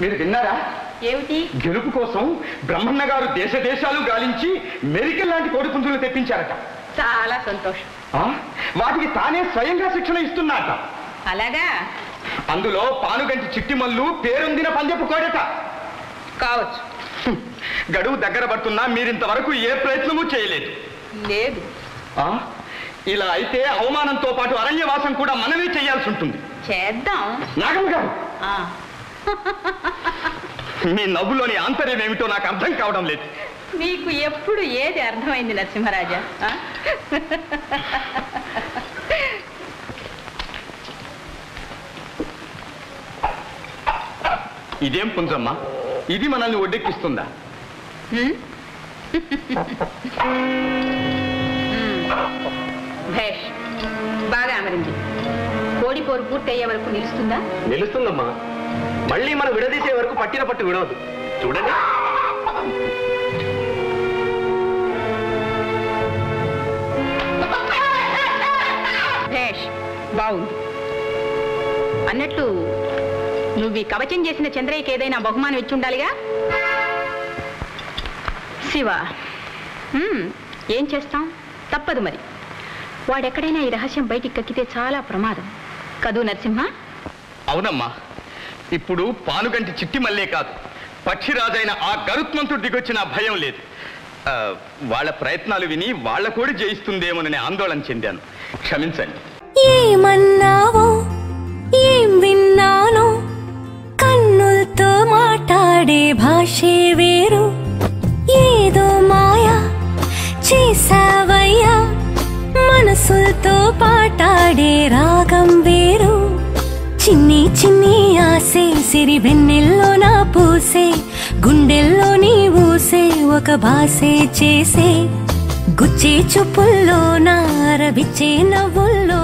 మీరు విన్నారా? ఏమిటి? గెలుపు కోసం బ్రహ్మన్న గారు దేశ దేశాలు గాలించి మెరికల్ లాంటి కోడి పుంజులు తెప్పించారట. చాలా సంతోషం. ఆ? వాటికి తానే స్వయంగా శిక్షణ ఇస్తున్నారట. అలాగా? అందులో పానుగంటి చిట్టిమల్లు పేరొందిన పందెపు కోడట. కావచ్చు. గడువు దగ్గర పడుతున్నా మీరింతవరకు ఏ ప్రయత్నమూ చేయలేదు. లేదు? ఇలా అయితే అవమానంతో పాటు అరణ్యవాసం కూడా మనమే చేయాల్సి ఉంటుంది. చేద్దాం. నాగమ్మ గారు! మీ నవ్వులోని ఆంతర్యం ఏమిటో నాకు అర్థం కావడం లేదు. మీకు ఎప్పుడు ఏది అర్థమైంది నరసింహరాజా? ఇదేం పుంజమ్మ? ఇది మనల్ని ఒడ్డెక్కిస్తుందా? భేష్ బాగా అమరింది. కోడి పోరు పూర్తయ్యే వరకు నిలుస్తుందా? నిలుస్తుందమ్మా. మళ్ళీ మనం విడదీసే వరకు పట్టిన పట్టు విడవదు చూడండి. బాగుంది. అన్నట్లు నువ్వు ఈ కవచం చేసిన చంద్రయ్యకి ఏదైనా బహుమానం ఇచ్చి ఉండాలిగా? శివ ఏం చేస్తాం? తప్పదు మరి. వాడెక్కడైనా ఈ రహస్యం బయటికి కక్కితే చాలా ప్రమాదం. కదూ నరసింహ? అవునమ్మా. ఇప్పుడు పానుగంటి చిట్టి మల్లే కాదు. పక్షిరాజైన ఆ గరుత్మంతుడు దిగొచ్చిన భయం లేదు. వాళ్ళ ప్రయత్నాలు విని వాళ్ళ కూడా జయిస్తుందేమోనని ఆందోళన చెందాను. క్షమించండి. ఏమన్నావో? ఏం విన్నానో? కన్నులతో మాట్లాడే భాషే వేరు. ఏదో మాయా చేసావయ్యా మనసులతో పాటాడే రాగం వేరు. చిన్ని చిన్ని ఆసే సిరి వెన్నెల్లో నా పూసే గుండెల్లో నీ ఊసే ఒక బాసే చేసే. గుచ్చే చుప్పుల్లో నా అరవిచ్చే నవ్వుల్లో